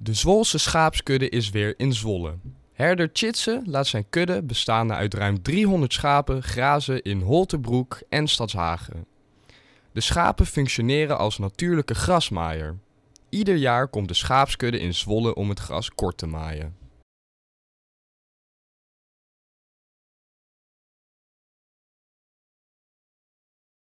De Zwolse schaapskudde is weer in Zwolle. Herder Chitsen laat zijn kudde, bestaande uit ruim 300 schapen, grazen in Holtebroek en Stadshagen. De schapen functioneren als natuurlijke grasmaaier. Ieder jaar komt de schaapskudde in Zwolle om het gras kort te maaien.